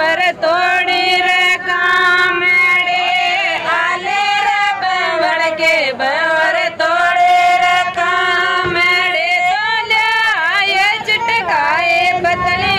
Power तोड़ी रे कामेड़े। आले रे पवर के पवर तोड़े रे कामेड़े। तो ले आए, चुटकाए पतले